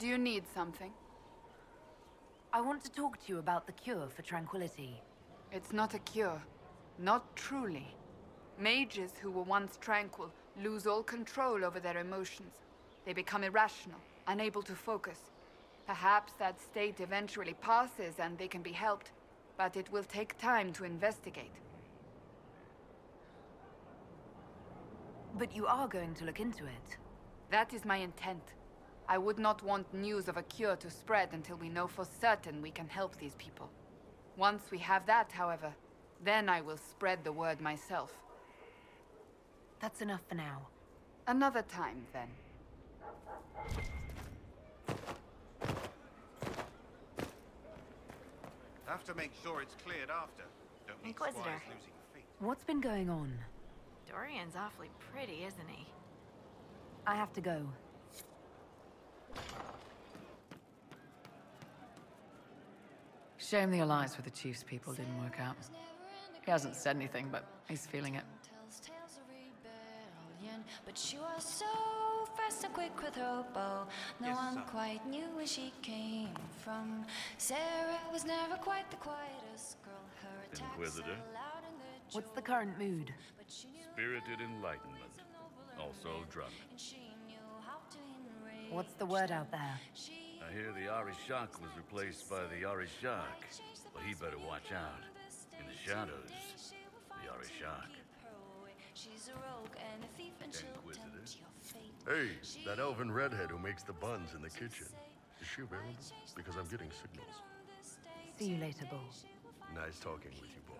Do you need something? I want to talk to you about the cure for tranquility. It's not a cure. Not truly. Mages who were once tranquil lose all control over their emotions. They become irrational, unable to focus. Perhaps that state eventually passes and they can be helped, but it will take time to investigate. But you are going to look into it. That is my intent. I would not want news of a cure to spread until we know for certain we can help these people. Once we have that, however, then I will spread the word myself. That's enough for now. Another time, then. Have to make sure it's cleared after. Don't need Inquisitor. squires losing feet. What's been going on? Dorian's awfully pretty, isn't he? I have to go. Shame the alliance with the Chief's people didn't work out. He hasn't said anything, but he's feeling it. tells tales of rebellion, But she was so fast and quick with her bow. Oh, no Yes, one son. quite knew where she came from. Sera was never quite the quietest girl. Her attacks Inquisitor? loud and they're What's the current mood? But she knew Spirited enlightenment. Also drunk. What's the word out there? I hear the Arishok was replaced by the Arishok. But he better watch out. In the shadows, the Arishok. She's a rogue and a thief and she'll Inquisitor? tempt your fate. Hey, that elven redhead who makes the buns in the kitchen. Is she available? Because I'm getting signals. See you later, Bull. Nice talking with you, boss.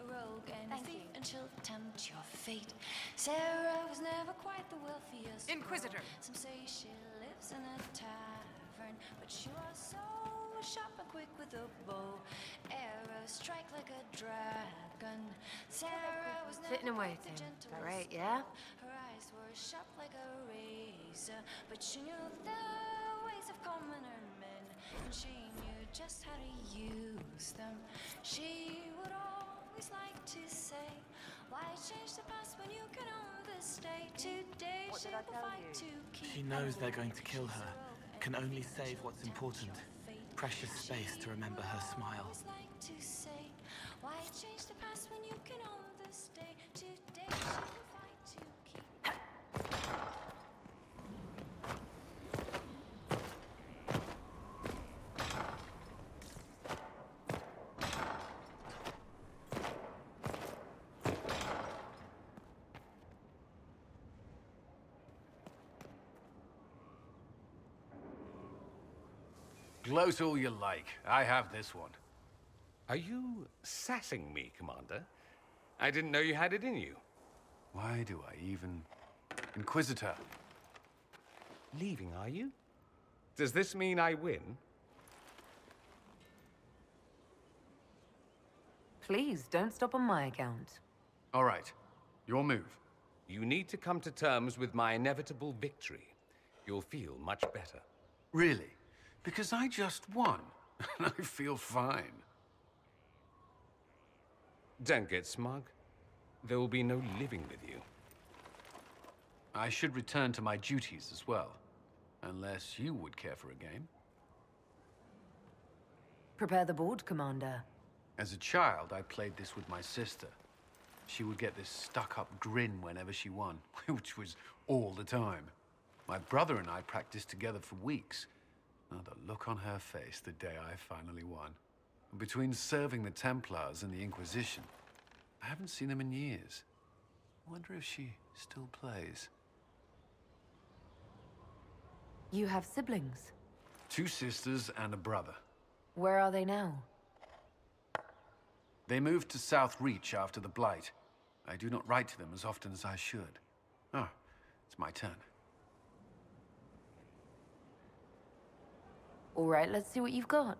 A rogue and a thief and she'll tempt your fate. Sera was never quite the wealthiest. girl. Inquisitor. Some say she lives in a tavern, but she was so sharp and quick with a bow. Arrows strike like a dragon. Sera was never Sitting and quite the waiting. gentlest All right, yeah? Her eyes were sharp like a razor, but she knew the ways of commoner men, and she knew just how to use them. She would always like to say, "Why change the past when you can own this day? Today she will fight to keep." She knows they're going to kill her. Can only save what's important. Precious space to remember her smile. Always like to say, "Why change the past when you can own this day? Today she will fight to keep." Gloat all you like. I have this one. Are you sassing me, Commander? I didn't know you had it in you. Why do I even... Inquisitor. Leaving, are you? Does this mean I win? Please, don't stop on my account. All right. Your move. You need to come to terms with my inevitable victory. You'll feel much better. Really? Because I just won. And I feel fine. Don't get smug. There will be no living with you. I should return to my duties as well. Unless you would care for a game. Prepare the board, Commander. As a child, I played this with my sister. She would get this stuck-up grin whenever she won, which was all the time. My brother and I practiced together for weeks. Oh, the look on her face the day I finally won. Between serving the Templars and the Inquisition, I haven't seen them in years. I wonder if she still plays. You have siblings. Two sisters and a brother. Where are they now? They moved to South Reach after the Blight. I do not write to them as often as I should. Ah, it's my turn. All right, let's see what you've got.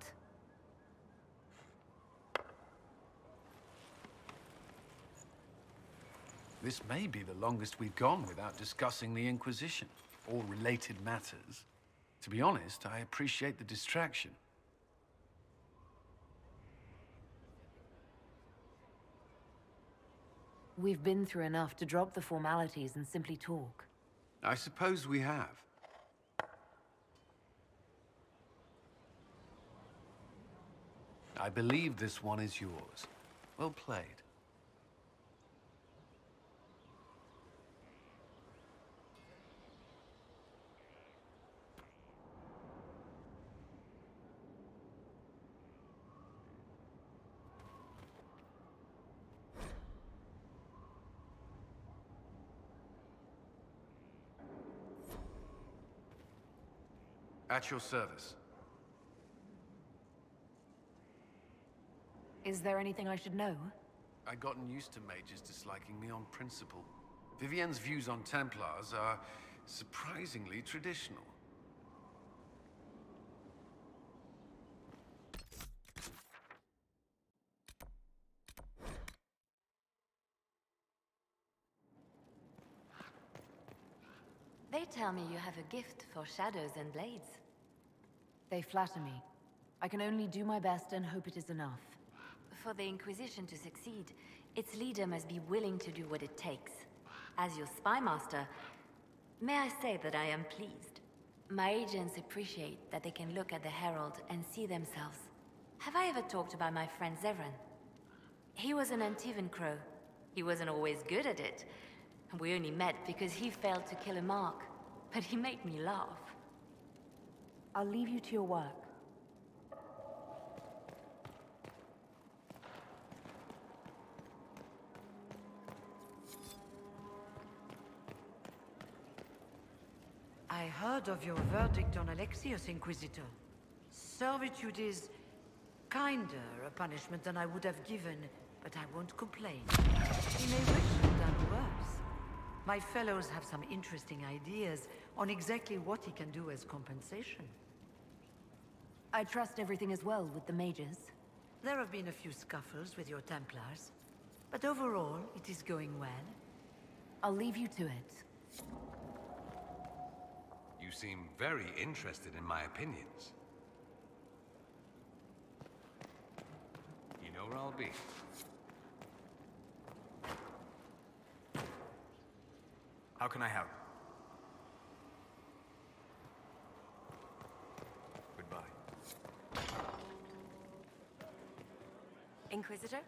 This may be the longest we've gone without discussing the Inquisition, or related matters. To be honest, I appreciate the distraction. We've been through enough to drop the formalities and simply talk. I suppose we have. I believe this one is yours. Well played. At your service. Is there anything I should know? I'd gotten used to mages disliking me on principle. Vivienne's views on Templars are surprisingly traditional. They tell me you have a gift for shadows and blades. They flatter me. I can only do my best and hope it is enough. For the Inquisition to succeed, its leader must be willing to do what it takes. As your spy master, may I say that I am pleased. My agents appreciate that they can look at the Herald and see themselves. Have I ever talked about my friend Zevran? He was an Antivan crow. He wasn't always good at it. And we only met because he failed to kill a mark. But he made me laugh. I'll leave you to your work. I heard of your verdict on Alexius, Inquisitor. Servitude is kinder a punishment than I would have given, but I won't complain. He may wish to have done worse. My fellows have some interesting ideas on exactly what he can do as compensation. I trust everything is well with the mages. There have been a few scuffles with your Templars, but overall, it is going well. I'll leave you to it. You seem very interested in my opinions. You know where I'll be. How can I help? Goodbye. Inquisitor?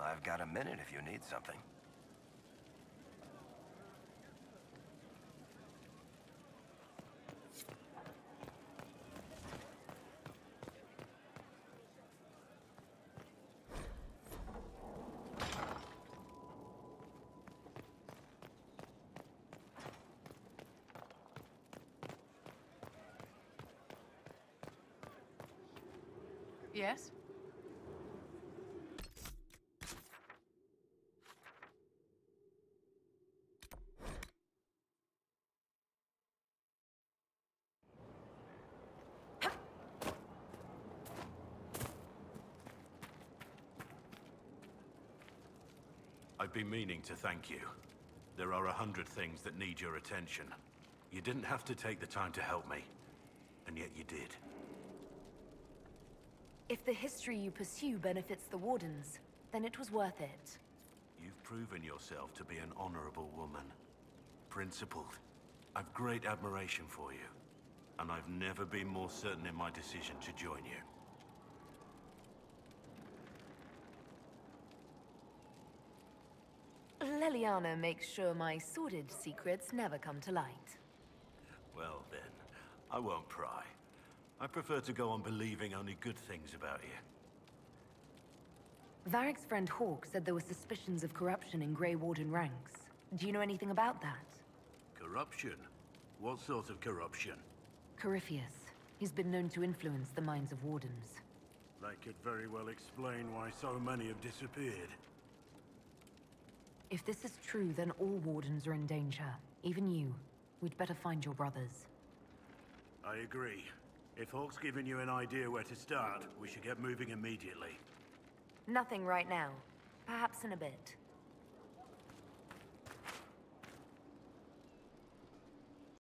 I've got a minute if you need something. Yes? I've been meaning to thank you. There are a hundred things that need your attention. You didn't have to take the time to help me, and yet you did. If the history you pursue benefits the Wardens, then it was worth it. You've proven yourself to be an honorable woman. Principled. I've great admiration for you. And I've never been more certain in my decision to join you. Leliana makes sure my sordid secrets never come to light. Well then, I won't pry. I prefer to go on believing only good things about you. Varric's friend Hawke said there were suspicions of corruption in Grey Warden ranks. Do you know anything about that? Corruption? What sort of corruption? Corypheus. He's been known to influence the minds of Wardens. That could very well explain why so many have disappeared. If this is true, then all Wardens are in danger. Even you. We'd better find your brothers. I agree. If Hawke's given you an idea where to start, we should get moving immediately. Nothing right now. Perhaps in a bit.